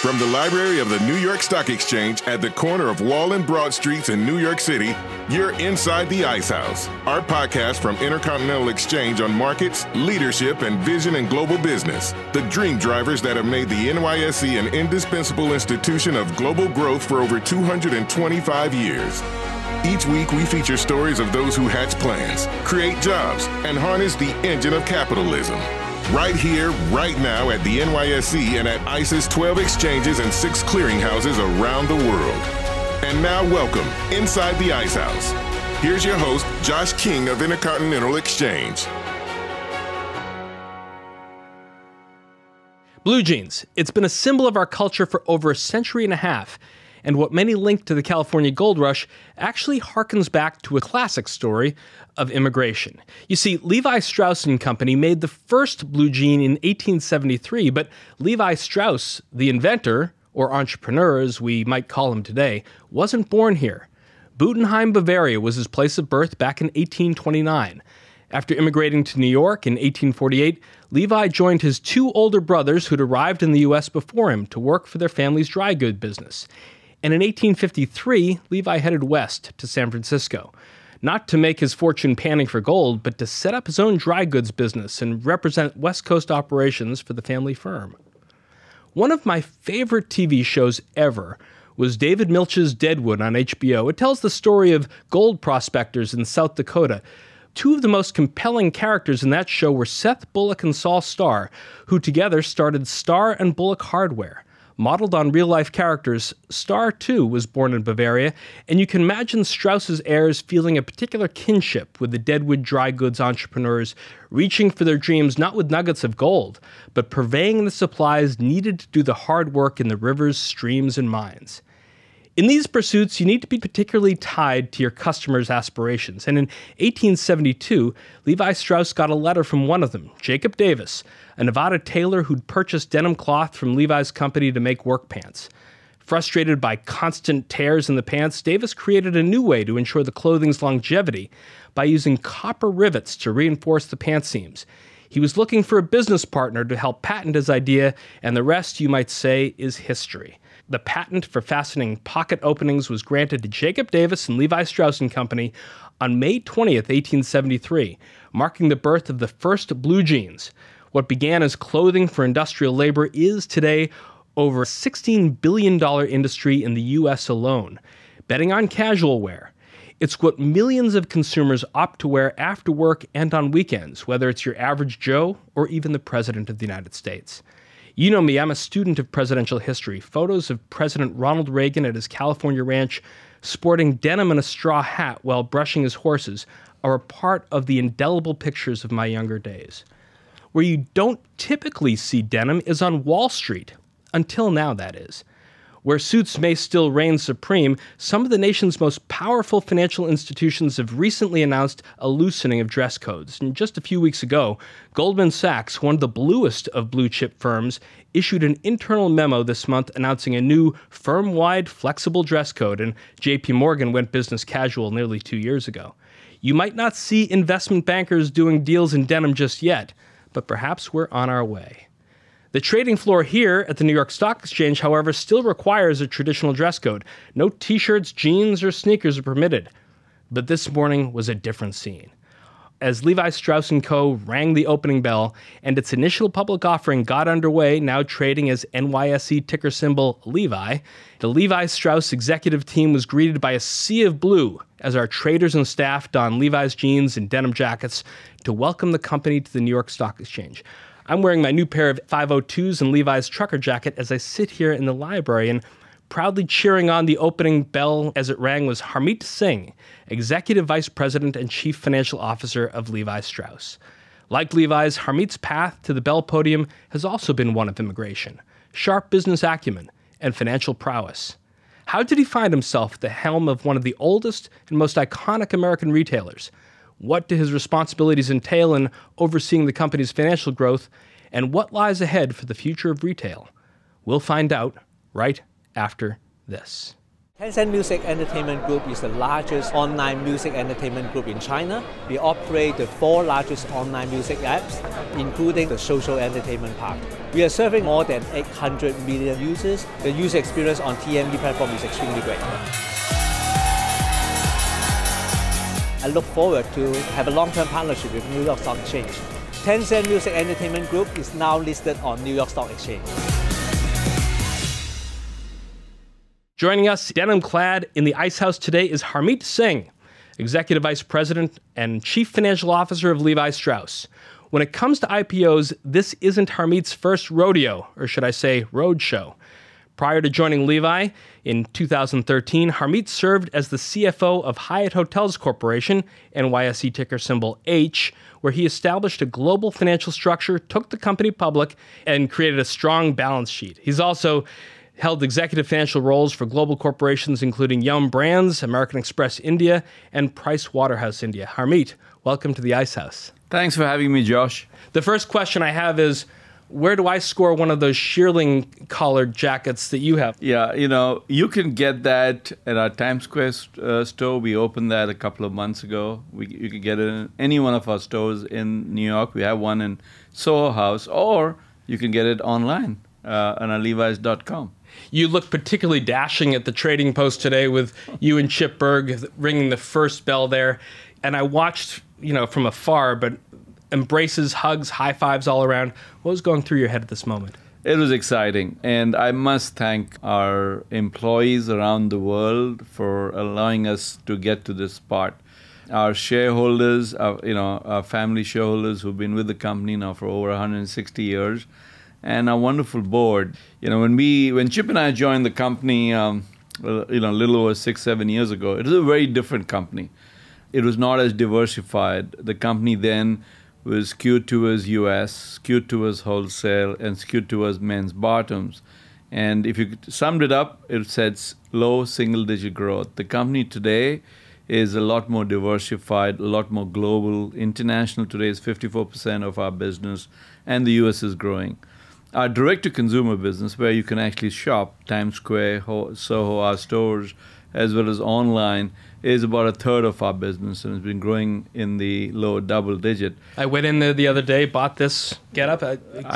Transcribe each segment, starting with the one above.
From the library of the New York Stock Exchange at the corner of Wall and Broad Streets in New York City, you're inside the Ice House, our podcast from Intercontinental Exchange on markets, leadership, and vision in global business. The dream drivers that have made the NYSE an indispensable institution of global growth for over 225 years. Each week, we feature stories of those who hatch plans, create jobs, and harness the engine of capitalism. Right here, right now at the NYSE and at ICE's 12 exchanges and six clearinghouses around the world. And now, welcome inside the Ice House. Here's your host, Josh King of Intercontinental Exchange. Blue jeans. It's been a symbol of our culture for over a century and a half and what many link to the California gold rush actually harkens back to a classic story of immigration. You see, Levi Strauss and Company made the first blue jean in 1873, but Levi Strauss, the inventor, or entrepreneur as we might call him today, wasn't born here. Buttenheim, Bavaria was his place of birth back in 1829. After immigrating to New York in 1848, Levi joined his two older brothers who'd arrived in the U.S. before him to work for their family's dry goods business and in 1853, Levi headed west to San Francisco, not to make his fortune panning for gold, but to set up his own dry goods business and represent West Coast operations for the family firm. One of my favorite TV shows ever was David Milch's Deadwood on HBO. It tells the story of gold prospectors in South Dakota. Two of the most compelling characters in that show were Seth Bullock and Sol Star, who together started Star and Bullock Hardware. Modeled on real life characters, Star too was born in Bavaria, and you can imagine Strauss's heirs feeling a particular kinship with the Deadwood dry goods entrepreneurs, reaching for their dreams not with nuggets of gold, but purveying the supplies needed to do the hard work in the rivers, streams, and mines. In these pursuits, you need to be particularly tied to your customers' aspirations. And in 1872, Levi Strauss got a letter from one of them, Jacob Davis, a Nevada tailor who'd purchased denim cloth from Levi's company to make work pants. Frustrated by constant tears in the pants, Davis created a new way to ensure the clothing's longevity by using copper rivets to reinforce the pant seams. He was looking for a business partner to help patent his idea, and the rest, you might say, is history. The patent for fastening pocket openings was granted to Jacob Davis and Levi Strauss and Company on May 20th, 1873, marking the birth of the first blue jeans. What began as clothing for industrial labor is today over a $16 billion industry in the US alone, betting on casual wear. It's what millions of consumers opt to wear after work and on weekends, whether it's your average Joe or even the President of the United States. You know me, I'm a student of presidential history. Photos of President Ronald Reagan at his California ranch sporting denim and a straw hat while brushing his horses are a part of the indelible pictures of my younger days. Where you don't typically see denim is on Wall Street, until now, that is. Where suits may still reign supreme, some of the nation's most powerful financial institutions have recently announced a loosening of dress codes. And just a few weeks ago, Goldman Sachs, one of the bluest of blue chip firms, issued an internal memo this month announcing a new firm wide flexible dress code, and JP Morgan went business casual nearly two years ago. You might not see investment bankers doing deals in denim just yet, but perhaps we're on our way. The trading floor here at the New York Stock Exchange, however, still requires a traditional dress code. No t shirts, jeans, or sneakers are permitted. But this morning was a different scene. As Levi Strauss & Co. rang the opening bell and its initial public offering got underway, now trading as NYSE ticker symbol Levi, the Levi Strauss executive team was greeted by a sea of blue as our traders and staff donned Levi's jeans and denim jackets to welcome the company to the New York Stock Exchange. I'm wearing my new pair of 502s and Levi's trucker jacket as I sit here in the library and proudly cheering on the opening bell as it rang was Harmit Singh, Executive Vice President and Chief Financial Officer of Levi Strauss. Like Levi's, Harmit's path to the bell podium has also been one of immigration, sharp business acumen, and financial prowess. How did he find himself at the helm of one of the oldest and most iconic American retailers? What do his responsibilities entail in overseeing the company's financial growth? And what lies ahead for the future of retail? We'll find out right after this. Tencent Music Entertainment Group is the largest online music entertainment group in China. We operate the four largest online music apps, including the social entertainment part. We are serving more than 800 million users. The user experience on TME platform is extremely great. I look forward to have a long-term partnership with New York Stock Exchange. Tencent Music Entertainment Group is now listed on New York Stock Exchange. Joining us, denim clad in the Ice House today is Harmit Singh, Executive Vice President and Chief Financial Officer of Levi Strauss. When it comes to IPOs, this isn't Harmit's first rodeo, or should I say, roadshow. Prior to joining Levi in 2013, Harmit served as the CFO of Hyatt Hotels Corporation, NYSE ticker symbol H, where he established a global financial structure, took the company public, and created a strong balance sheet. He's also held executive financial roles for global corporations including Yum Brands, American Express India, and Price Waterhouse India. Harmit, welcome to the Ice House. Thanks for having me, Josh. The first question I have is where do I score one of those shearling collared jackets that you have? Yeah, you know, you can get that at our Times Square uh, store. We opened that a couple of months ago. We, you can get it in any one of our stores in New York. We have one in Soho House, or you can get it online uh, on our Levi's.com. You look particularly dashing at the trading post today with you and Chip Bergh ringing the first bell there. And I watched, you know, from afar, but embraces, hugs, high fives all around. What was going through your head at this moment? It was exciting. And I must thank our employees around the world for allowing us to get to this part. Our shareholders, our, you know, our family shareholders who've been with the company now for over 160 years, and our wonderful board. You know, when we when Chip and I joined the company, um, you know, a little over six seven years ago, it was a very different company. It was not as diversified. The company then was skewed towards U.S., skewed towards wholesale, and skewed towards men's bottoms. And if you summed it up, it said low single digit growth. The company today is a lot more diversified, a lot more global. International today is 54% of our business, and the US is growing. Our direct to consumer business, where you can actually shop Times Square, Soho, our stores, as well as online, is about a third of our business and has been growing in the low double digit. I went in there the other day, bought this get up.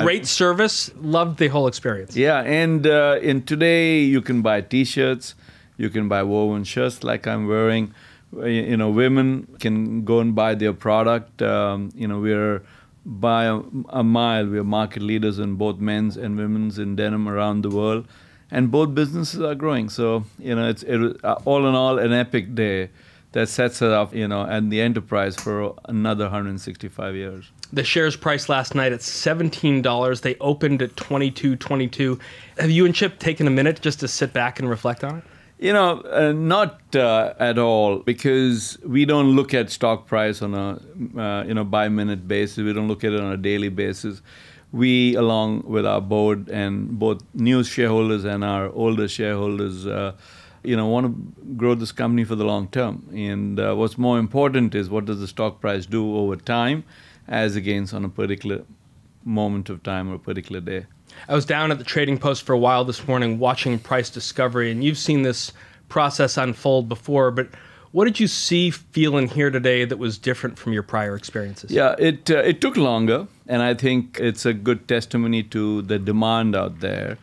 great I, service, loved the whole experience. Yeah, and uh, in today you can buy T-shirts, you can buy woven shirts like I'm wearing. You know, women can go and buy their product. Um, you know, we're by a, a, mile. We are market leaders in both men's and women's in denim around the world, and both businesses are growing. So you know, it's it, uh, all in all an epic day that sets us up, you know, and the enterprise for another 165 years. The shares priced last night at $17. They opened at 22.22. Have you and Chip taken a minute just to sit back and reflect on it? You know, uh, not uh, at all, because we don't look at stock price on a uh, you know by minute basis. We don't look at it on a daily basis. We, along with our board and both new shareholders and our older shareholders, uh, you know, want to grow this company for the long term. And uh, what's more important is what does the stock price do over time, as against on a particular moment of time or a particular day. I was down at the trading post for a while this morning watching price discovery, and you've seen this process unfold before, but what did you see, feel, and hear today that was different from your prior experiences? Yeah, it uh, it took longer, and I think it's a good testimony to the demand out there.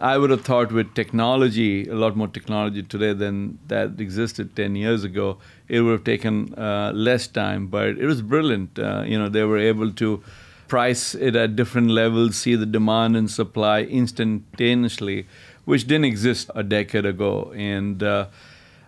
I would have thought with technology, a lot more technology today than that existed 10 years ago, it would have taken uh, less time, but it was brilliant. Uh, you know, they were able to price it at different levels, see the demand and supply instantaneously, which didn't exist a decade ago. And uh,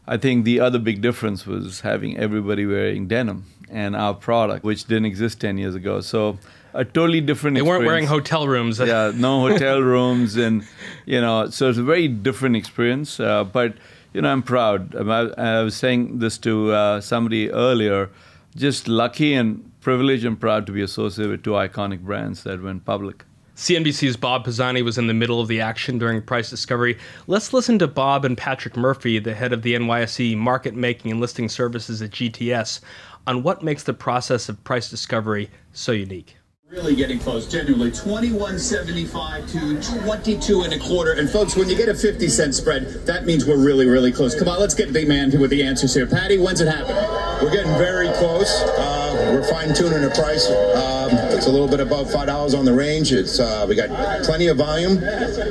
I think the other big difference was having everybody wearing denim and our product, which didn't exist 10 years ago. So a totally different. They experience. weren't wearing hotel rooms. yeah, no hotel rooms, and you know, so it's a very different experience. Uh, but you know, I'm proud. I, I was saying this to uh, somebody earlier. Just lucky and privileged and proud to be associated with two iconic brands that went public. CNBC's Bob Pisani was in the middle of the action during price discovery. Let's listen to Bob and Patrick Murphy, the head of the NYSE market making and listing services at GTS, on what makes the process of price discovery so unique. Really getting close, genuinely. 21.75 to 22 and a quarter. And folks, when you get a 50 cent spread, that means we're really, really close. Come on, let's get the man with the answers here. Patty, when's it happening? We're getting very close. Uh, we're fine tuning the price. Um, it's a little bit above five dollars on the range. It's uh, we got plenty of volume,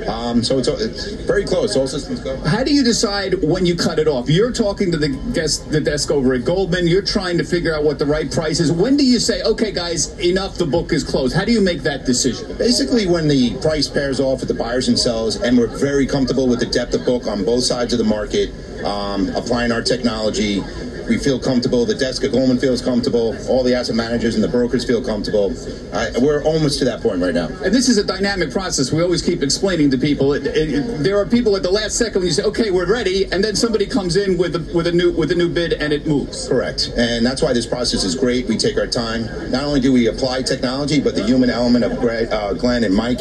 um, so it's, it's very close. All systems go. How do you decide when you cut it off? You're talking to the desk, the desk over at Goldman. You're trying to figure out what the right price is. When do you say, okay, guys, enough? The book is closed. How do you make that decision? Basically, when the price pairs off with the buyers and sellers, and we're very comfortable with the depth of book on both sides of the market, um, applying our technology we feel comfortable. The desk at Goldman feels comfortable. All the asset managers and the brokers feel comfortable. We're almost to that point right now. And this is a dynamic process. We always keep explaining to people. It, it, there are people at the last second when you say, "Okay, we're ready," and then somebody comes in with a, with a new with a new bid and it moves. Correct. And that's why this process is great. We take our time. Not only do we apply technology, but the human element of uh, Glenn and Mike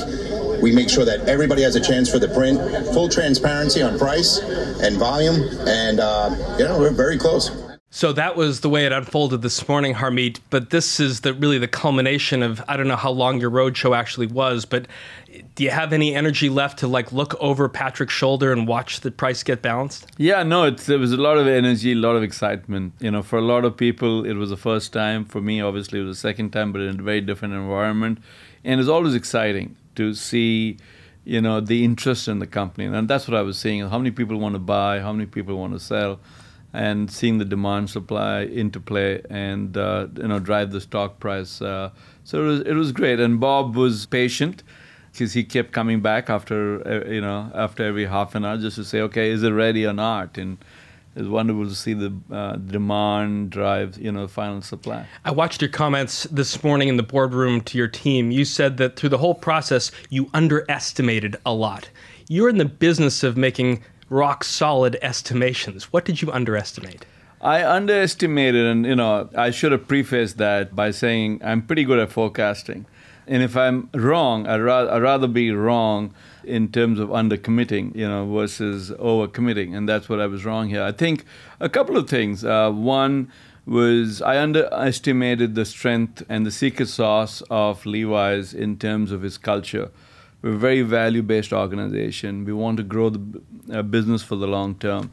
we make sure that everybody has a chance for the print, full transparency on price and volume, and uh, you know we're very close. So that was the way it unfolded this morning, Harmit. But this is the really the culmination of I don't know how long your roadshow actually was, but do you have any energy left to like look over Patrick's shoulder and watch the price get balanced? Yeah, no, it's, there was a lot of energy, a lot of excitement. You know, for a lot of people, it was the first time. For me, obviously, it was the second time, but in a very different environment, and it's always exciting to see you know the interest in the company and that's what i was saying how many people want to buy how many people want to sell and seeing the demand supply interplay and uh, you know drive the stock price. Uh, so it was, it was great, and Bob was patient because he kept coming back after uh, you know after every half an hour just to say, okay, is it ready or not? And it's wonderful to see the uh, demand drive, you know, final supply. I watched your comments this morning in the boardroom to your team. You said that through the whole process, you underestimated a lot. You're in the business of making rock solid estimations. What did you underestimate? I underestimated, and you know, I should have prefaced that by saying I'm pretty good at forecasting. And if I'm wrong, I'd rather, I'd rather be wrong in terms of undercommitting, you know, versus overcommitting. And that's what I was wrong here. I think a couple of things. Uh, one was I underestimated the strength and the secret sauce of Levi's in terms of his culture. We're a very value based organization. We want to grow the uh, business for the long term.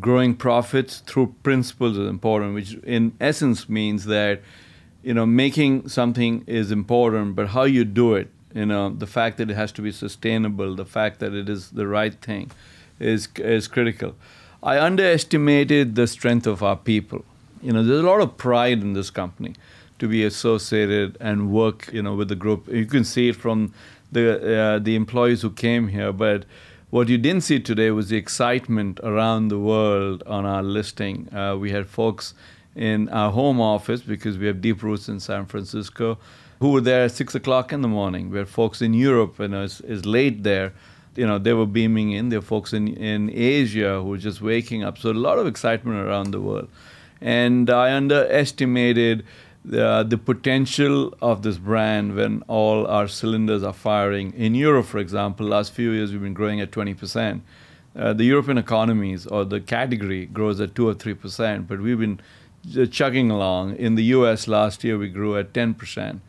Growing profits through principles is important, which in essence means that you know making something is important, but how you do it, you know, the fact that it has to be sustainable, the fact that it is the right thing, is is critical. I underestimated the strength of our people. You know, there's a lot of pride in this company to be associated and work, you know, with the group. You can see it from the uh, the employees who came here. But what you didn't see today was the excitement around the world on our listing. Uh, we had folks in our home office because we have deep roots in San Francisco who were there at six o'clock in the morning. We had folks in Europe and it's, it's late there. You know, they were beaming in. There were folks in, in Asia who were just waking up. So a lot of excitement around the world. And I underestimated the, the potential of this brand when all our cylinders are firing. In Europe, for example, last few years we've been growing at 20%. Uh, the European economies or the category grows at 2 or 3%, but we've been chugging along. In the US last year we grew at 10%.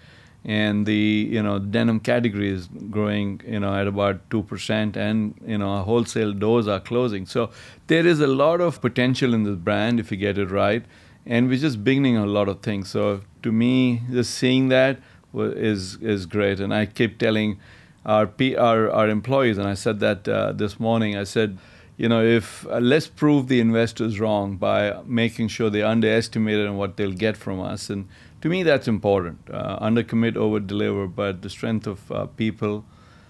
And the you know denim category is growing you know at about two percent, and you know wholesale doors are closing. So there is a lot of potential in this brand if you get it right and we're just beginning a lot of things. So to me, just seeing that is is great. And I keep telling our our, our employees, and I said that uh, this morning. I said, you know, if uh, let's prove the investors wrong by making sure they underestimated what they'll get from us. And to me, that's important. Uh, undercommit, over deliver. But the strength of uh, people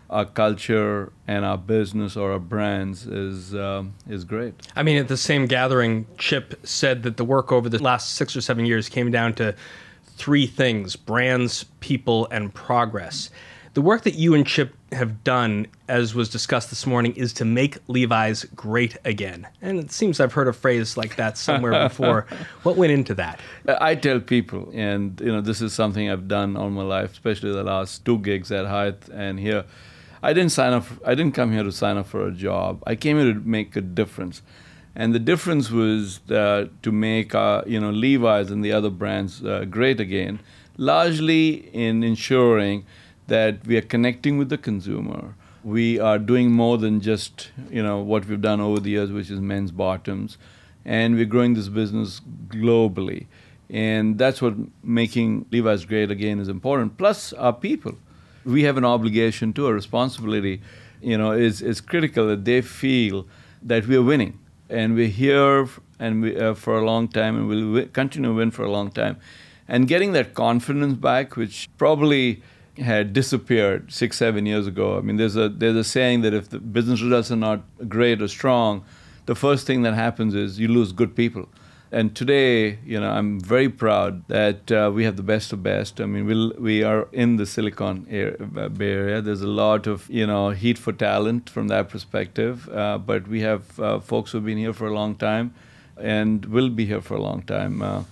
our culture and our business or our brands is um, is great. I mean, at the same gathering, Chip said that the work over the last six or seven years came down to three things: brands, people, and progress. The work that you and Chip have done, as was discussed this morning, is to make Levi's great again. And it seems I've heard a phrase like that somewhere before. what went into that? I tell people, and you know, this is something I've done all my life, especially the last two gigs at Hyatt and here I didn't sign up. I didn't come here to sign up for a job. I came here to make a difference, and the difference was to make uh, you know Levi's and the other brands uh, great again. largely in ensuring that we are connecting with the consumer. We are doing more than just you know what we've done over the years, which is men's bottoms, and we're growing this business globally, and that's what making Levi's great again is important. Plus our people, we have an obligation to a responsibility, you know, is is critical that they feel that we are winning and we're here and we, uh, for a long time and we'll w- continue to win for a long time. And getting that confidence back, which probably had disappeared six, seven years ago. I mean, there's a there's a saying that if the business results are not great or strong, the first thing that happens is you lose good people. And today, you know, I'm very proud that uh, we have the best of best. I mean, we we are in the Silicon uh, Bay Area. There's a lot of you know heat for talent from that perspective. Uh, but we have uh, folks who've been here for a long time, and will be here for a long time. Uh,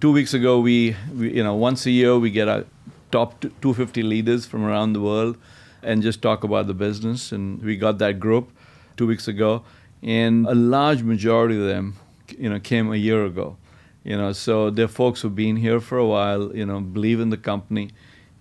two weeks ago, we, we you know once a year we get our top 250 leaders from around the world and just talk about the business. And we got that group two weeks ago, and a large majority of them you know came a year ago you know so they're folks who've been here for a while you know believe in the company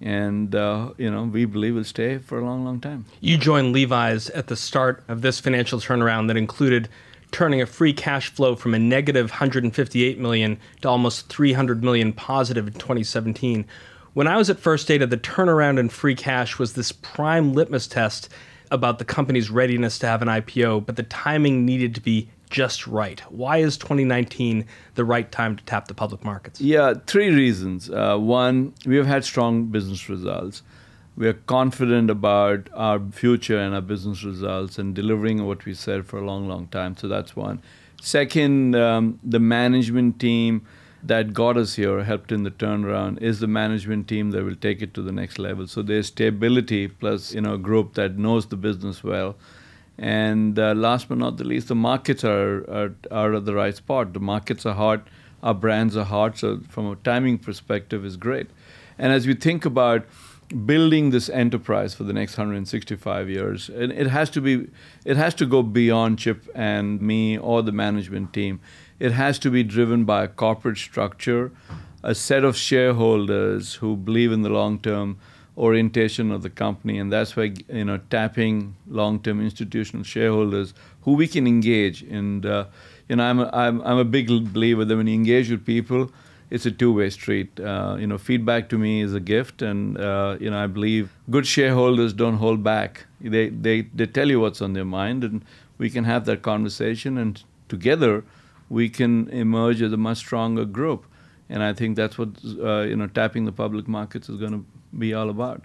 and uh, you know we believe we'll stay for a long long time. You joined levi's at the start of this financial turnaround that included turning a free cash flow from a negative 158 million to almost 300 million positive in 2017 when i was at first data the turnaround in free cash was this prime litmus test about the company's readiness to have an ipo but the timing needed to be just right? Why is 2019 the right time to tap the public markets? Yeah, three reasons. Uh, one, we have had strong business results. We are confident about our future and our business results and delivering what we said for a long, long time. So that's one. Second, um, the management team that got us here, helped in the turnaround, is the management team that will take it to the next level. So there's stability plus, you know, a group that knows the business well and uh, last but not the least, the markets are, are, are at the right spot. The markets are hot, our brands are hot, so from a timing perspective is great. And as we think about building this enterprise for the next 165 years, it, it has to be, it has to go beyond Chip and me or the management team. It has to be driven by a corporate structure, a set of shareholders who believe in the long term orientation of the company, and that's why you know tapping long-term institutional shareholders who we can engage. And uh, you know, I'm a, I'm I'm a big believer that when you engage with people, it's a two-way street. Uh, you know, feedback to me is a gift, and uh, you know, I believe good shareholders don't hold back. They they they tell you what's on their mind, and we can have that conversation, and together we can emerge as a much stronger group. And I think that's what uh, you know, tapping the public markets is going to be all about.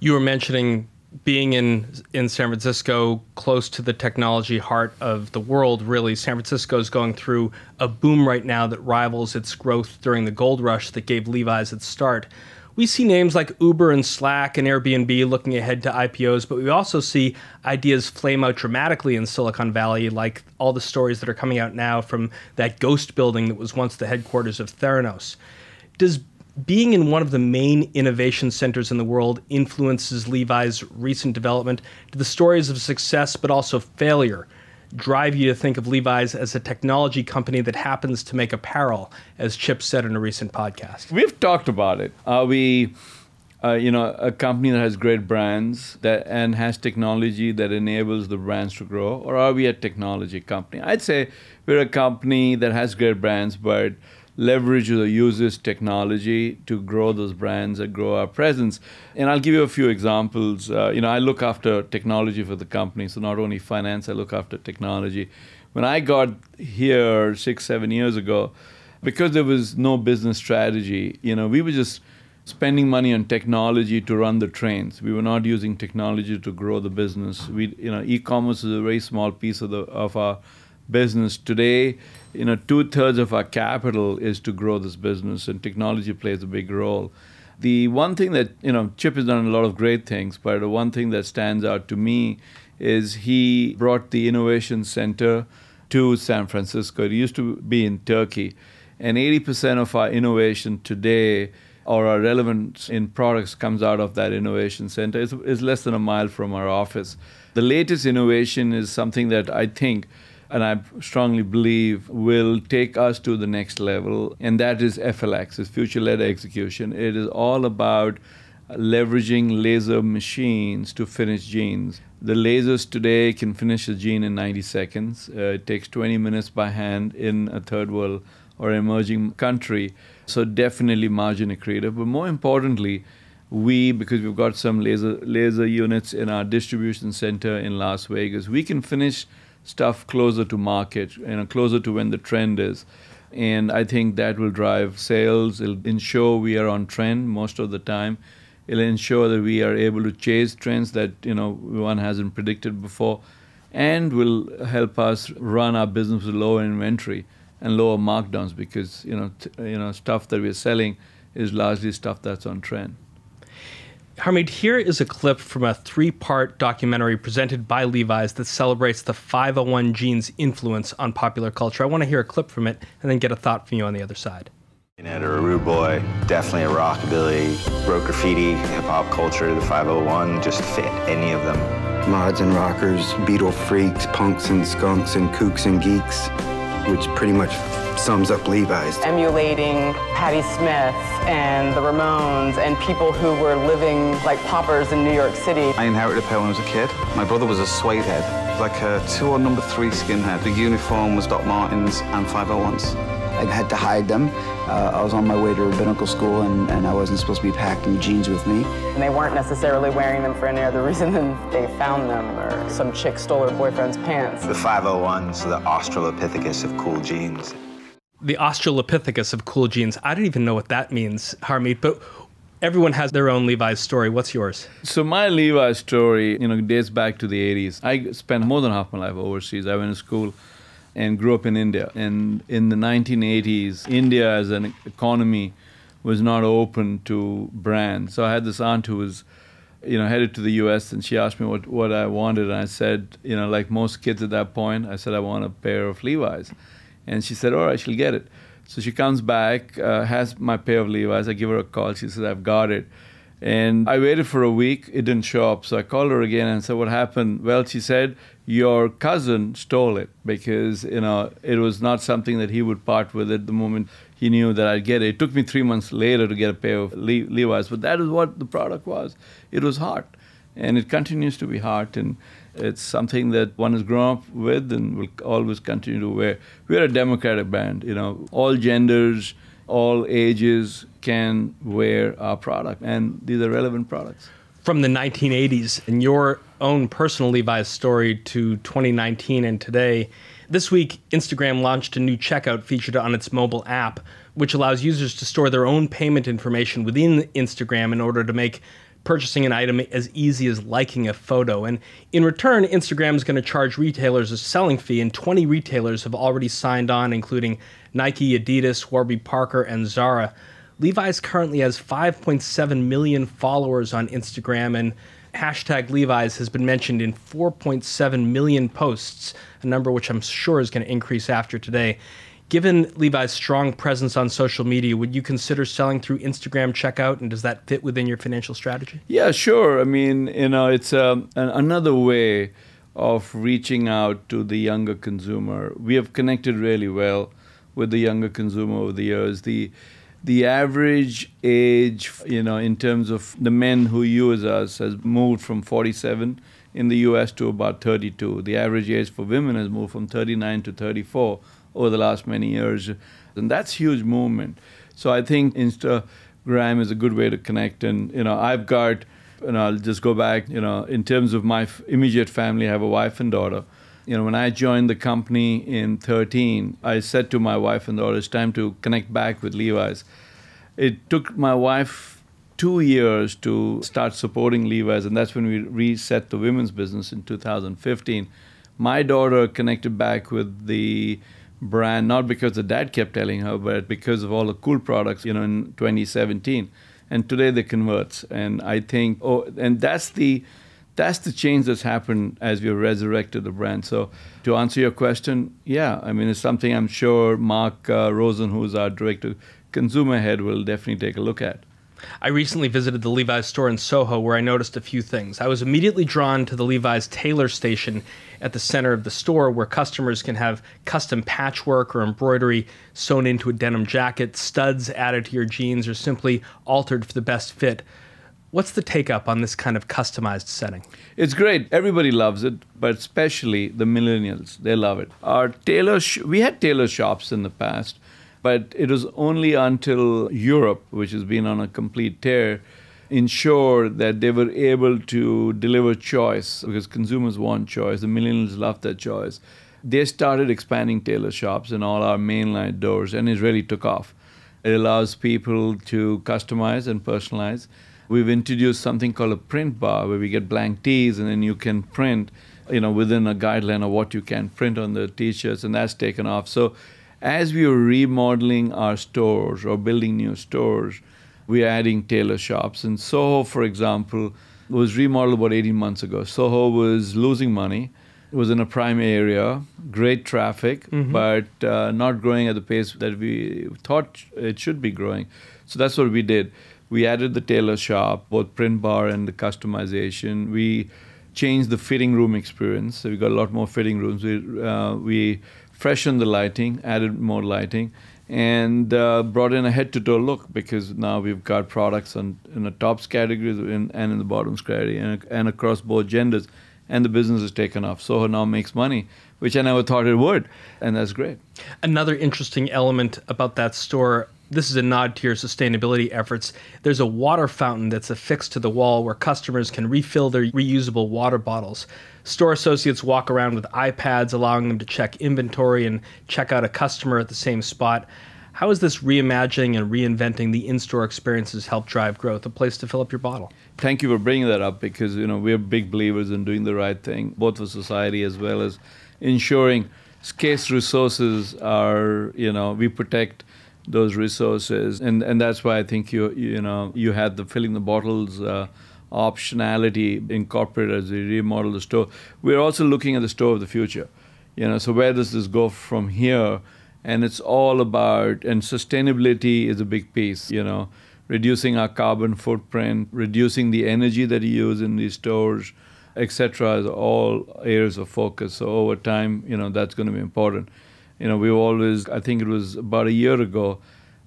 You were mentioning being in in San Francisco, close to the technology heart of the world. Really, San Francisco is going through a boom right now that rivals its growth during the gold rush that gave Levi's its start. We see names like Uber and Slack and Airbnb looking ahead to IPOs, but we also see ideas flame out dramatically in Silicon Valley, like all the stories that are coming out now from that ghost building that was once the headquarters of Theranos. Does being in one of the main innovation centers in the world influences Levi's recent development? Do the stories of success but also failure drive you to think of Levi's as a technology company that happens to make apparel, as Chip said in a recent podcast? We've talked about it. Are we, uh, you know, a company that has great brands that and has technology that enables the brands to grow, or are we a technology company? I'd say we're a company that has great brands, but leverage or uses technology to grow those brands and grow our presence. And I'll give you a few examples. Uh, you know, I look after technology for the company, so not only finance, I look after technology. When I got here six, seven years ago, because there was no business strategy, you know, we were just spending money on technology to run the trains. We were not using technology to grow the business. We, you know, e-commerce is a very small piece of the of our business today you know, two thirds of our capital is to grow this business, and technology plays a big role. The one thing that, you know, Chip has done a lot of great things, but the one thing that stands out to me is he brought the innovation center to San Francisco. It used to be in Turkey, and 80% of our innovation today or our relevance in products comes out of that innovation center. It's, it's less than a mile from our office. The latest innovation is something that I think and I strongly believe will take us to the next level, and that is FLX, is future led execution. It is all about leveraging laser machines to finish jeans. The lasers today can finish a jean in 90 seconds. Uh, it takes 20 minutes by hand in a third world or emerging country. So definitely margin accretive. But more importantly, we, because we've got some laser laser units in our distribution center in Las Vegas, we can finish stuff closer to market, you know, closer to when the trend is. And I think that will drive sales. It'll ensure we are on trend most of the time. It'll ensure that we are able to chase trends that you know one hasn't predicted before, and will help us run our business with lower inventory and lower markdowns because you know you know stuff that we're selling is largely stuff that's on trend. Harmit, here is a clip from a three part documentary presented by Levi's that celebrates the 501 jeans influence on popular culture. I want to hear a clip from it and then get a thought from you on the other side. At a rude boy, definitely a rockabilly, wrote graffiti, hip hop culture, the 501 just fit any of them. Mods and rockers, Beatle freaks, punks and skunks, and kooks and geeks, which pretty much sums up Levi's. Emulating Patti Smith and the Ramones and people who were living like paupers in New York City. I inherited a pair when I was a kid. My brother was a suede head, like a two or number three skinhead. The uniform was Doc Martens and 501s. I had to hide them. Uh, I was on my way to rabbinical school and, and I wasn't supposed to be packing jeans with me. And they weren't necessarily wearing them for any other reason than they found them or some chick stole her boyfriend's pants. The 501s, the Australopithecus of cool jeans. The Australopithecus of cool jeans. I don't even know what that means, Harmit, but everyone has their own Levi's story. What's yours? So my Levi's story, you know, dates back to the 80s. I spent more than half my life overseas. I went to school and grew up in India. And in the 1980s, India as an economy was not open to brands. So I had this aunt who was, you know, headed to the U.S. and she asked me what, what I wanted. And I said, you know, like most kids at that point, I said, I want a pair of Levi's. And she said, all right, she'll get it. So she comes back, uh, has my pair of Levi's. I give her a call. She says, I've got it. And I waited for a week. It didn't show up. So I called her again and said, What happened? Well, she said, Your cousin stole it because, you know, it was not something that he would part with at the moment he knew that I'd get it. It took me three months later to get a pair of Le- Levi's, but that is what the product was. It was hot. And it continues to be hot. And it's something that one has grown up with and will always continue to wear. We're a democratic band, you know, all genders, all ages can wear our product, and these are relevant products. From the 1980s and your own personal Levi's story to 2019 and today, this week Instagram launched a new checkout feature on its mobile app, which allows users to store their own payment information within Instagram in order to make purchasing an item as easy as liking a photo. And in return, Instagram is going to charge retailers a selling fee, and 20 retailers have already signed on, including Nike, Adidas, Warby Parker, and Zara. Levi's currently has 5.7 million followers on Instagram, and hashtag Levi's has been mentioned in 4.7 million posts, a number which I'm sure is going to increase after today. Given Levi's strong presence on social media, would you consider selling through Instagram checkout, and does that fit within your financial strategy? Yeah, sure. I mean, you know, it's um, an, another way of reaching out to the younger consumer. We have connected really well with the younger consumer over the years. The the average age, you know, in terms of the men who use us, has moved from 47 in the U.S. to about 32. The average age for women has moved from 39 to 34 over the last many years, and that's huge movement. So I think Instagram is a good way to connect. And you know, I've got, and I'll just go back. You know, in terms of my immediate family, I have a wife and daughter. You know, when I joined the company in 13, I said to my wife and daughter, "It's time to connect back with Levi's." It took my wife two years to start supporting Levi's, and that's when we reset the women's business in 2015. My daughter connected back with the brand not because the dad kept telling her, but because of all the cool products, you know, in 2017. And today they converts, and I think, oh, and that's the that's the change that's happened as we resurrected the brand. So, to answer your question, yeah, I mean, it's something I'm sure Mark uh, Rosen, who's our director consumer head, will definitely take a look at. I recently visited the Levi's store in Soho where I noticed a few things. I was immediately drawn to the Levi's tailor station at the center of the store where customers can have custom patchwork or embroidery sewn into a denim jacket, studs added to your jeans, or simply altered for the best fit. What's the take up on this kind of customized setting? It's great. Everybody loves it, but especially the millennials. They love it. Our tailor, sh- we had tailor shops in the past, but it was only until Europe, which has been on a complete tear, ensured that they were able to deliver choice because consumers want choice. The millennials love that choice. They started expanding tailor shops in all our mainline doors, and it really took off. It allows people to customize and personalize. We've introduced something called a print bar where we get blank tees and then you can print, you know, within a guideline of what you can print on the t-shirts, and that's taken off. So as we are remodeling our stores or building new stores, we're adding tailor shops. And Soho, for example, was remodeled about 18 months ago. Soho was losing money. It was in a prime area, great traffic, Mhm. but uh, not growing at the pace that we thought it should be growing. So that's what we did. We added the tailor shop, both print bar and the customization. We changed the fitting room experience. So we got a lot more fitting rooms. We, uh, we freshened the lighting, added more lighting, and uh, brought in a head-to-toe look because now we've got products on, in the tops category and, in the bottoms category and, and across both genders. And the business has taken off. Soho now makes money, which I never thought it would, and that's great. Another interesting element about that store this is a nod to your sustainability efforts. There's a water fountain that's affixed to the wall where customers can refill their reusable water bottles. Store associates walk around with iPads, allowing them to check inventory and check out a customer at the same spot. How is this reimagining and reinventing the in-store experiences help drive growth? A place to fill up your bottle. Thank you for bringing that up because you know we're big believers in doing the right thing, both for society as well as ensuring scarce resources are you know we protect those resources, and and that's why I think you you know you had the filling the bottles. Uh, optionality incorporated as we remodel the store. We're also looking at the store of the future. You know, so where does this go from here? And it's all about and sustainability is a big piece. You know, reducing our carbon footprint, reducing the energy that you use in these stores, etc. is all areas of focus. So over time, you know, that's going to be important. You know, we've always, I think it was about a year ago,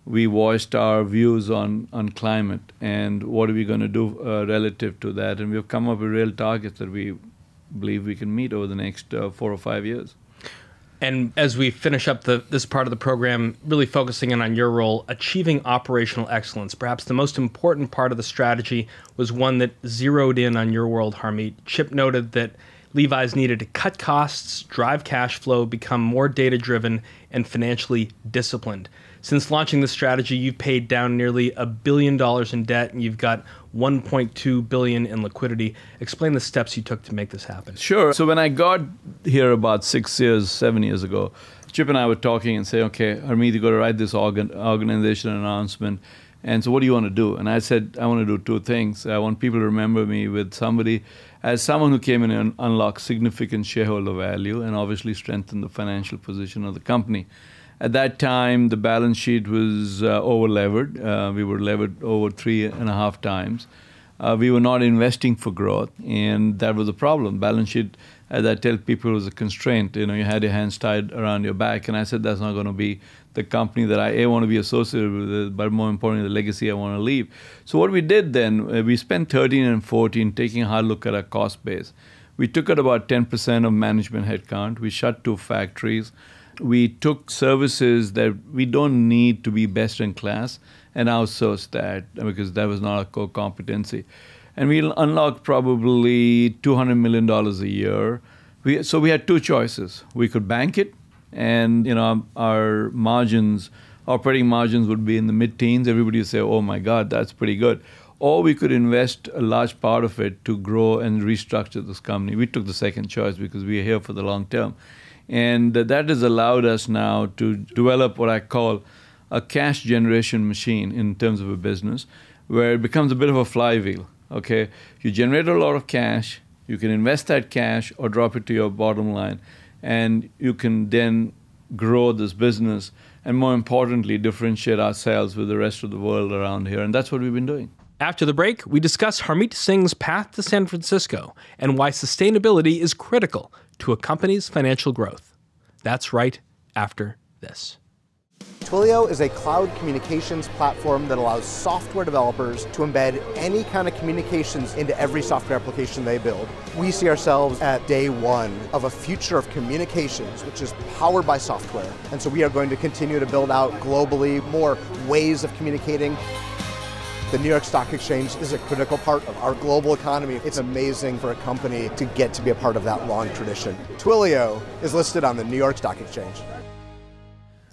we voiced our views on, on climate and what are we going to do uh, relative to that. And we've come up with real targets that we believe we can meet over the next uh, four or five years. And as we finish up the, this part of the program, really focusing in on your role, achieving operational excellence, perhaps the most important part of the strategy was one that zeroed in on your world, Harmit. Chip noted that Levi's needed to cut costs, drive cash flow, become more data driven, and financially disciplined. Since launching this strategy, you've paid down nearly a billion dollars in debt and you've got 1.2 billion in liquidity. Explain the steps you took to make this happen. Sure. So when I got here about six years, seven years ago, Chip and I were talking and say, okay, Harmit, you got to write this organ- organization announcement. And so what do you want to do? And I said, I want to do two things. I want people to remember me with somebody as someone who came in and unlocked significant shareholder value and obviously strengthened the financial position of the company. At that time, the balance sheet was uh, over levered. Uh, we were levered over three and a half times. Uh, we were not investing for growth, and that was a problem. Balance sheet, as I tell people, was a constraint. You know, you had your hands tied around your back, and I said that's not going to be the company that I a, want to be associated with, but more importantly, the legacy I want to leave. So what we did then, uh, we spent 13 and 14 taking a hard look at our cost base. We took out about 10% of management headcount. We shut two factories we took services that we don't need to be best in class and outsourced that uh, because that was not a core competency. And we unlocked probably $200 million a year. We, so we had two choices. We could bank it, and you know our margins, operating margins would be in the mid-teens. Everybody would say, "Oh my God, that's pretty good." Or we could invest a large part of it to grow and restructure this company. We took the second choice because we are here for the long term. And that has allowed us now to develop what I call a cash generation machine in terms of a business, where it becomes a bit of a flywheel. Okay, you generate a lot of cash, you can invest that cash or drop it to your bottom line, and you can then grow this business and more importantly, differentiate ourselves with the rest of the world around here. And that's what we've been doing. After the break, we discuss Harmit Singh's path to San Francisco and why sustainability is critical to a company's financial growth. That's right after this. Twilio is a cloud communications platform that allows software developers to embed any kind of communications into every software application they build. We see ourselves at day one of a future of communications, which is powered by software. And so we are going to continue to build out globally more ways of communicating. The New York Stock Exchange is a critical part of our global economy. It's amazing for a company to get to be a part of that long tradition. Twilio is listed on the New York Stock Exchange.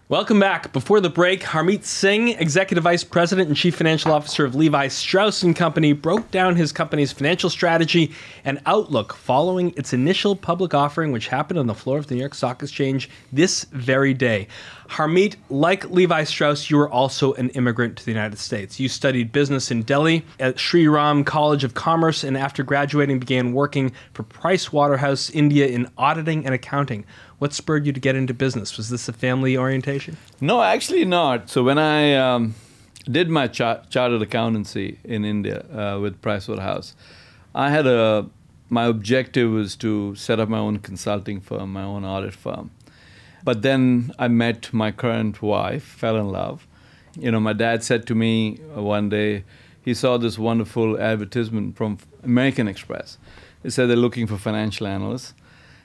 Welcome back. Before the break, Harmit Singh, Executive Vice President and Chief Financial Officer of Levi Strauss & Company, broke down his company's financial strategy and outlook following its initial public offering, which happened on the floor of the New York Stock Exchange this very day. Harmit, like Levi Strauss, you were also an immigrant to the United States. You studied business in Delhi at Sri Ram College of Commerce, and after graduating, began working for Price Waterhouse India in auditing and accounting. What spurred you to get into business? Was this a family orientation? No, actually not. So when I um, did my char- chartered accountancy in India uh, with Pricewaterhouse, I had a my objective was to set up my own consulting firm, my own audit firm. But then I met my current wife, fell in love. You know, my dad said to me one day, he saw this wonderful advertisement from American Express. It said they're looking for financial analysts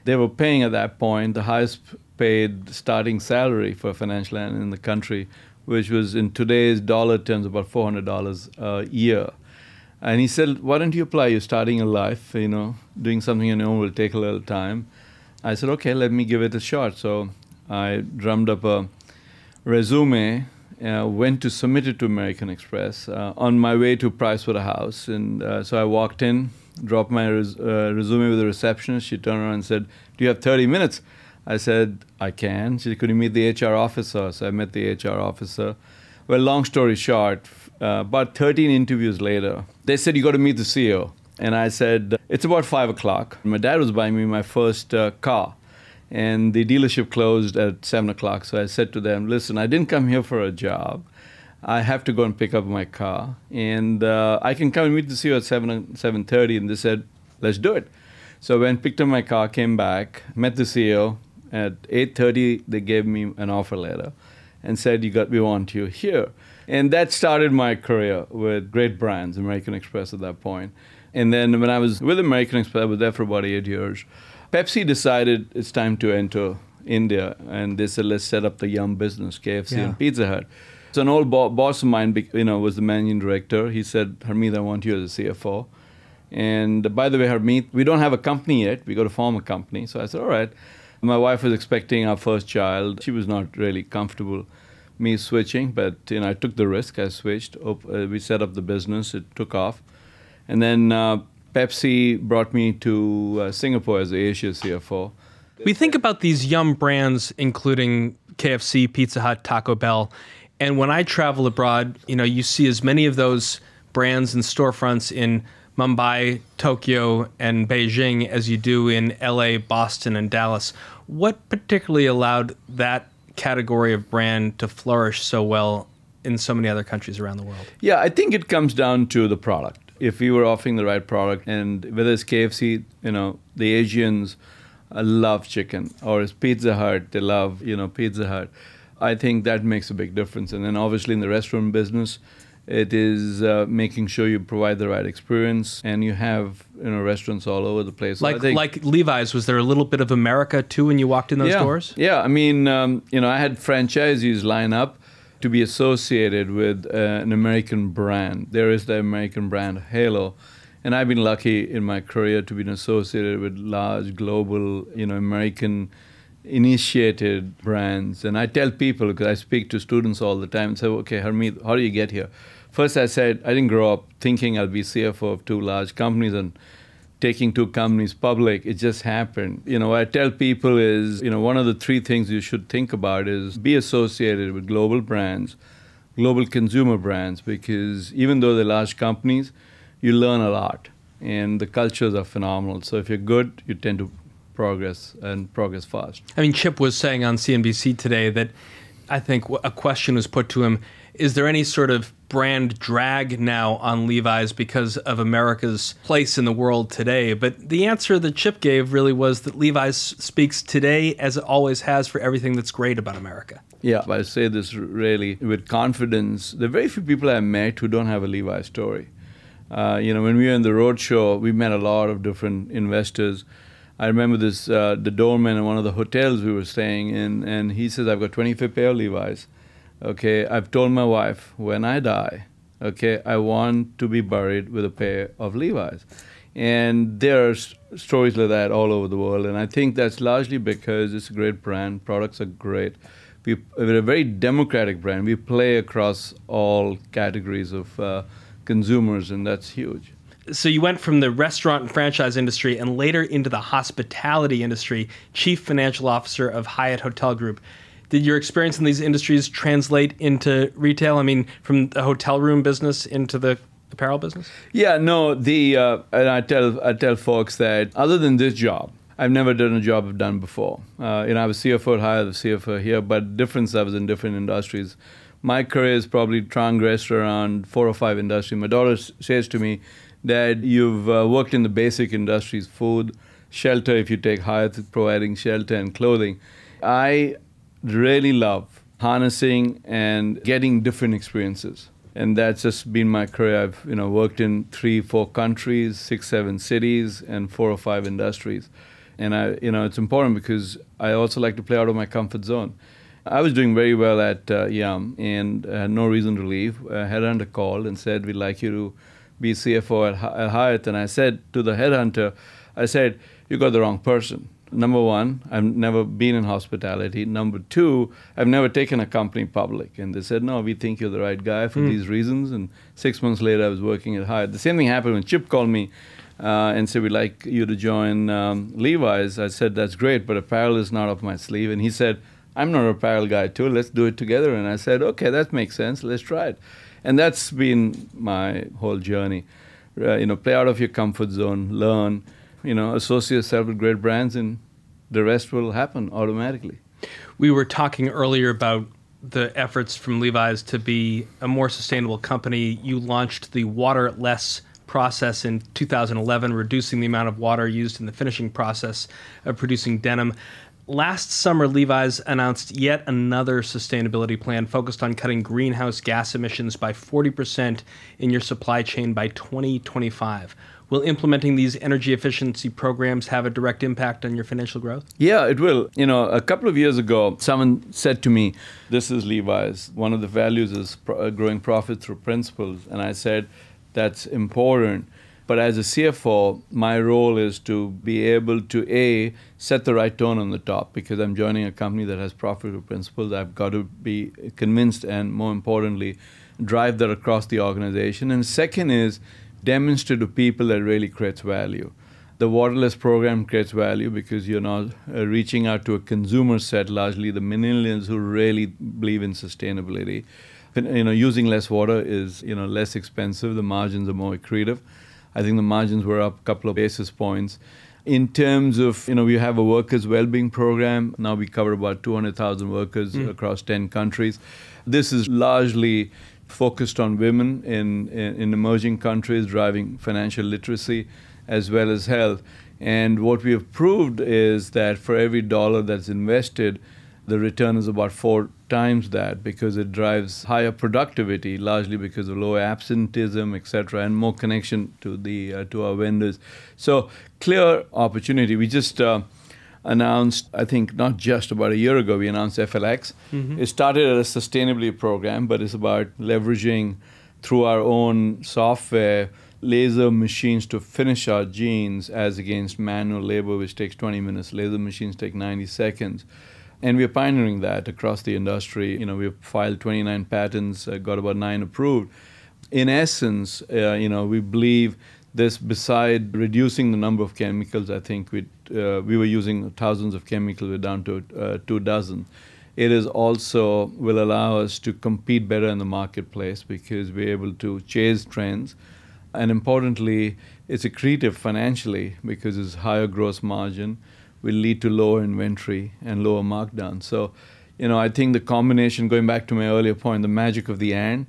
they were paying at that point the highest paid starting salary for a financial analyst in the country, which was in today's dollar terms about four hundred dollars a year. And he said, "Why don't you apply? You're starting a life, you know, doing something you know will take a little time." I said, "Okay, let me give it a shot." So I drummed up a resume. Uh, went to submit it to American Express uh, on my way to Pricewaterhouse, and uh, so I walked in, dropped my res- uh, resume with the receptionist. She turned around and said, Do you have 30 minutes? I said, I can. She said, Could you meet the HR officer? So I met the HR officer. Well, long story short, uh, about 13 interviews later, they said, You got to meet the CEO. And I said, It's about 5 o'clock. My dad was buying me my first uh, car. And the dealership closed at 7 o'clock. So I said to them, Listen, I didn't come here for a job. I have to go and pick up my car, and uh, I can come and meet the CEO at seven seven thirty. And they said, "Let's do it." So I went, picked up my car, came back, met the CEO at eight thirty. They gave me an offer letter, and said, "You got, we want you here." And that started my career with great brands, American Express at that point. And then when I was with American Express, I was there for about eight years. Pepsi decided it's time to enter India, and they said, "Let's set up the Yum business, KFC yeah. and Pizza Hut." So an old bo- boss of mine, you know, was the managing director. He said, Harmit, I want you as a CFO. And by the way, Harmit, we don't have a company yet. We got to form a company. So I said, all right. My wife was expecting our first child. She was not really comfortable me switching, but you know, I took the risk. I switched. Uh, we set up the business. It took off, and then uh, Pepsi brought me to uh, Singapore as the Asia CFO. We think about these Yum brands, including KFC, Pizza Hut, Taco Bell, and when I travel abroad, you know, you see as many of those brands and storefronts in Mumbai, Tokyo, and Beijing as you do in LA, Boston, and Dallas. What particularly allowed that category of brand to flourish so well in so many other countries around the world? Yeah, I think it comes down to the product. If we were offering the right product, and whether it's KFC, you know, the Asians uh, love chicken, or it's Pizza Hut, they love, you know, Pizza Hut I think that makes a big difference. And then obviously in the restaurant business, it is uh, making sure you provide the right experience and you have you know restaurants all over the place. Like think, like Levi's, was there a little bit of America too when you walked in those yeah, doors? Yeah, I mean, um, you know, I had franchisees line up to be associated with uh, an American brand. There is the American brand Halo. And I've been lucky in my career to be associated with large global, you know, American initiated brands. And I tell people, because I speak to students all the time, and say, okay, Harmit, how do you get here? First, I said, I didn't grow up thinking I'll be CFO of two large companies and taking two companies public. It just happened. You know, what I tell people is, you know, one of the three things you should think about is be associated with global brands, global consumer brands, because even though they're large companies, you learn a lot and the cultures are phenomenal. So if you're good, you tend to progress and progress fast. I mean, Chip was saying on CNBC today that I think a question was put to him is there any sort of brand drag now on Levi's because of America's place in the world today? But the answer that Chip gave really was that Levi's speaks today as it always has for everything that's great about America. Yeah, I say this really with confidence. There are very few people I met who don't have a Levi's story. Uh, you know, when we were in the roadshow, we met a lot of different investors. I remember this, uh, the doorman in one of the hotels we were staying in, and he says, I've got 25 pair of Levi's. Okay, I've told my wife, when I die, okay, I want to be buried with a pair of Levi's. And there are stories like that all over the world. And I think that's largely because it's a great brand, products are great. We, we're a very democratic brand. We play across all categories of uh, consumers, and that's huge. So you went from the restaurant and franchise industry and later into the hospitality industry, chief financial officer of Hyatt Hotel Group. Did your experience in these industries translate into retail? I mean, from the hotel room business into the apparel business? Yeah, no. The uh, and I tell I tell folks that other than this job, I've never done a job I've done before. Uh, you know, I was CFO at Hyatt, CFO here, but difference I was in different industries. My career has probably transgressed around four or five industries. My daughter says to me, "Dad, you've uh, worked in the basic industries, food, shelter. If you take Hyatt, providing shelter and clothing." I really love harnessing and getting different experiences. And that's just been my career. I've you know worked in three, four countries, six, seven cities, and four or five industries. And I, you know, it's important because I also like to play out of my comfort zone. I was doing very well at uh, Yum and had no reason to leave. I had a headhunter called and said, "We'd like you to be CFO at, at Hyatt." And I said to the headhunter, "I said you got the wrong person number one, I've never been in hospitality. Number two, I've never taken a company public. And they said, no, we think you're the right guy for mm. these reasons. And six months later, I was working at Hyatt. The same thing happened when Chip called me uh, and said, we'd like you to join um, Levi's. I said, that's great, but apparel is not up my sleeve. And he said, I'm not an apparel guy too. Let's do it together. And I said, okay, that makes sense. Let's try it. And that's been my whole journey. Uh, you know, play out of your comfort zone, learn you know, associate yourself with great brands, and the rest will happen automatically. We were talking earlier about the efforts from Levi's to be a more sustainable company. You launched the waterless process in 2011, reducing the amount of water used in the finishing process of producing denim. Last summer, Levi's announced yet another sustainability plan focused on cutting greenhouse gas emissions by 40% in your supply chain by 2025. Will implementing these energy efficiency programs have a direct impact on your financial growth? Yeah, it will. You know, a couple of years ago, someone said to me, This is Levi's. One of the values is pro- uh, growing profit through principles. And I said, That's important. But as a CFO, my role is to be able to A, set the right tone on the top because I'm joining a company that has profitable principles. I've got to be convinced and, more importantly, drive that across the organization. And second is, demonstrate to people that really creates value. The Waterless program creates value because you're not uh, reaching out to a consumer set, largely the millennials who really believe in sustainability. You know, using less water is you know less expensive. The margins are more accretive. I think the margins were up a couple of basis points. In terms of, you know, we have a workers' well-being program. Now we cover about 200,000 workers mm. across 10 countries. This is largely focused on women in, in, in, emerging countries, driving financial literacy as well as health. And what we have proved is that for every dollar that's invested, the return is about four times that because it drives higher productivity, largely because of lower absenteeism, etc., and more connection to the uh, to our vendors. So clear opportunity. We just uh, announced, I think not just about a year ago, we announced FLX. Mm-hmm. It started as a sustainability program, but it's about leveraging through our own software laser machines to finish our jeans as against manual labor, which takes 20 minutes. Laser machines take 90 seconds. And we're pioneering that across the industry. You know, we've filed 29 patents, uh, got about nine approved. In essence, uh, you know, we believe this, beside reducing the number of chemicals, I think we uh, we were using thousands of chemicals. We're down to uh, two dozen. It is also will allow us to compete better in the marketplace because we're able to chase trends, and importantly, it's accretive financially because it's higher gross margin, will lead to lower inventory and lower markdown. So you know, I think the combination, going back to my earlier point, the magic of the and,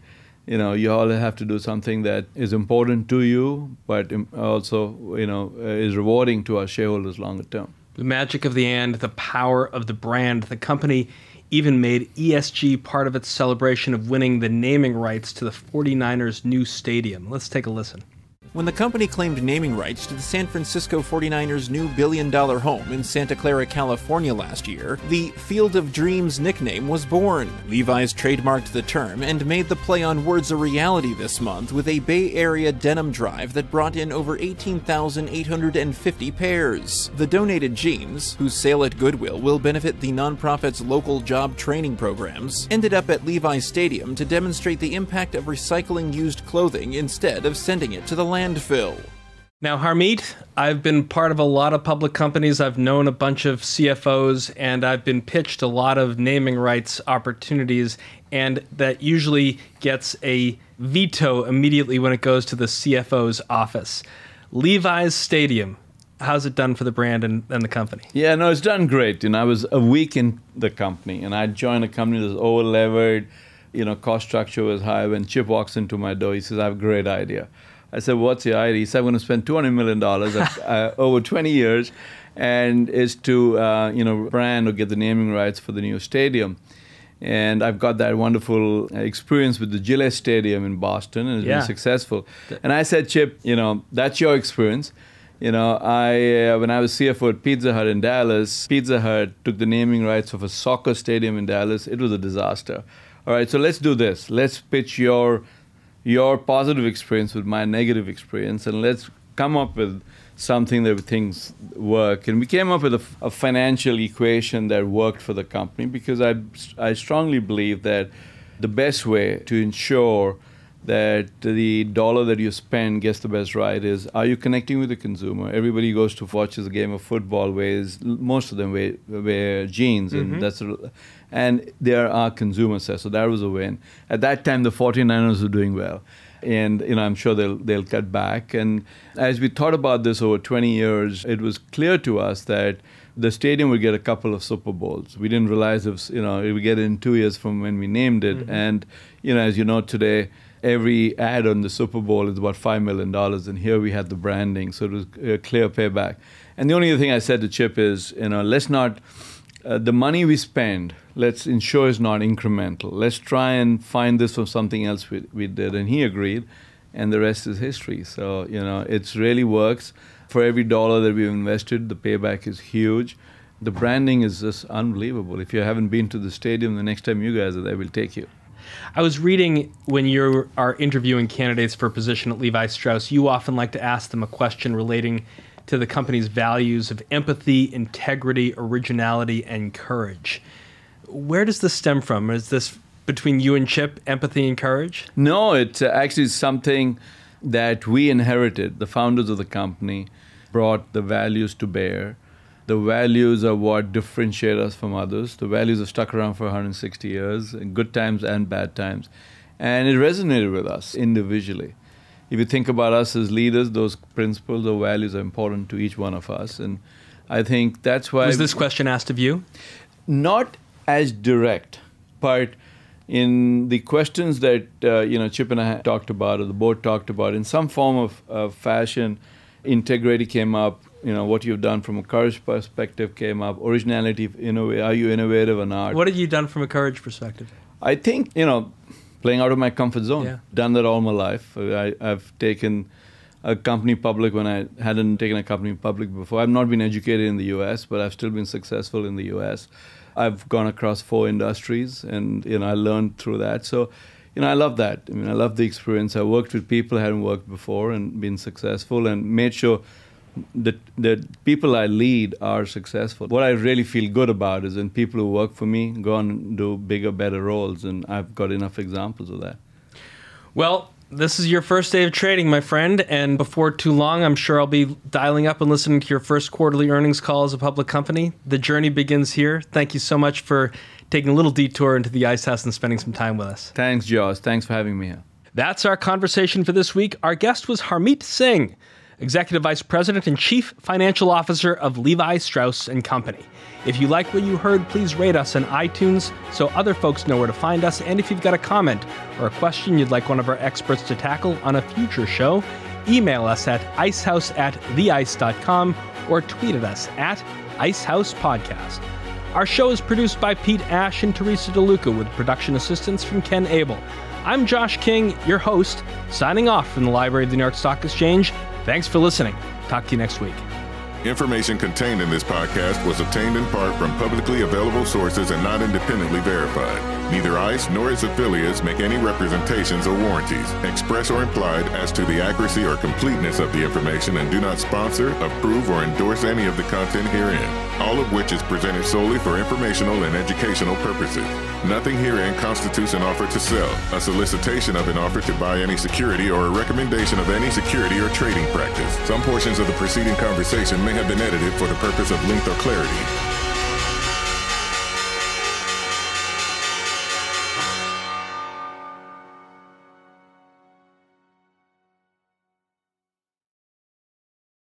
you know, you all have to do something that is important to you, but also, you know, uh, is rewarding to our shareholders longer term. The magic of the and, the power of the brand. The company even made ESG part of its celebration of winning the naming rights to the 49ers' new stadium. Let's take a listen when the company claimed naming rights to the San Francisco 49ers' new billion dollar home in Santa Clara, California last year, the Field of Dreams nickname was born. Levi's trademarked the term and made the play on words a reality this month with a Bay Area denim drive that brought in over 18,850 pairs. The donated jeans, whose sale at Goodwill will benefit the nonprofit's local job training programs, ended up at Levi's Stadium to demonstrate the impact of recycling used clothing instead of sending it to the land landfill. Now, Harmit, I've been part of a lot of public companies. I've known a bunch of CFOs, and I've been pitched a lot of naming rights opportunities, and that usually gets a veto immediately when it goes to the CFO's office. Levi's Stadium, how's it done for the brand and, and the company? Yeah, no, it's done great. You know, I was a week in the company, and I joined a company that's over levered. You know, cost structure was high. When Chip walks into my door, he says, "I have a great idea." I said, "What's your idea?" He said, "I'm going to spend 200 million dollars uh, over 20 years, and is to uh, you know brand or get the naming rights for the new stadium." And I've got that wonderful experience with the Gillette Stadium in Boston, and it's yeah. been successful. And I said, Chip, you know, that's your experience. You know, I uh, when I was CFO at Pizza Hut in Dallas, Pizza Hut took the naming rights of a soccer stadium in Dallas. It was a disaster. All right, so let's do this. Let's pitch your your positive experience with my negative experience, and let's come up with something that we think work. And we came up with a, a, financial equation that worked for the company because I, I strongly believe that the best way to ensure that the dollar that you spend gets the best ride is are you connecting with the consumer? Everybody goes to watches a game of football, wears most of them wear, wear jeans, mm-hmm. and that's and there are consumer sets. So that was a win. At that time, the 49ers were doing well. And you know, I'm sure they'll they'll cut back. And as we thought about this over 20 years, it was clear to us that the stadium would get a couple of Super Bowls. We didn't realize if you know it would get it in two years from when we named it. Mm-hmm. And you know, as you know today, every ad on the Super Bowl is about five million dollars, and here we had the branding, so it was a clear payback. And the only other thing I said to Chip is, you know, let's not uh, the money we spend, let's ensure it's not incremental. Let's try and find this from something else we, we did. And he agreed, and the rest is history. So, you know, it really works. For every dollar that we've invested, the payback is huge. The branding is just unbelievable. If you haven't been to the stadium, the next time you guys are there, we'll take you. I was reading when you are interviewing candidates for a position at Levi Strauss, you often like to ask them a question relating to the company's values of empathy, integrity, originality, and courage. Where does this stem from? Is this between you and Chip, empathy and courage? No, it's uh, actually something that we inherited. The founders of the company brought the values to bear. The values are what differentiate us from others. The values have stuck around for 160 years, in good times and bad times. And it resonated with us individually if you think about us as leaders, those principles or values are important to each one of us. And I think that's why. Was this question asked of you? Not as direct, but in the questions that uh, you know Chip and I talked about, or the board talked about, in some form of, of fashion, integrity came up. You know what you've done from a courage perspective came up. Originality, innov- are you innovative or not? What have you done from a courage perspective? I think you know playing out of my comfort zone. Yeah. Done that all my life. I, I've taken a company public when I hadn't taken a company public before. I've not been educated in the US, but I've still been successful in the US. I've gone across four industries and you know I learned through that. So, you know, I love that. I mean I love the experience. I worked with people I hadn't worked before and been successful and made sure the the people I lead are successful. What I really feel good about is when people who work for me go and do bigger, better roles, and I've got enough examples of that. Well, this is your first day of trading, my friend, and before too long, I'm sure I'll be dialing up and listening to your first quarterly earnings call as a public company. The journey begins here. Thank you so much for taking a little detour into the ice house and spending some time with us. Thanks, Josh. Thanks for having me here. That's our conversation for this week. Our guest was Harmit Singh Executive Vice President and Chief Financial Officer of Levi Strauss and Company. If you like what you heard, please rate us on iTunes so other folks know where to find us. And if you've got a comment or a question you'd like one of our experts to tackle on a future show, email us at icehouse at theice.com or tweet at us at Icehouse Podcast. Our show is produced by Pete Ash and Teresa DeLuca with production assistance from Ken Abel. I'm Josh King, your host, signing off from the Library of the New York Stock Exchange. Thanks for listening. Talk to you next week. Information contained in this podcast was obtained in part from publicly available sources and not independently verified. Neither ICE nor its affiliates make any representations or warranties, express or implied, as to the accuracy or completeness of the information and do not sponsor, approve, or endorse any of the content herein, all of which is presented solely for informational and educational purposes. Nothing herein constitutes an offer to sell, a solicitation of an offer to buy any security, or a recommendation of any security or trading practice. Some portions of the preceding conversation may have been edited for the purpose of length or clarity.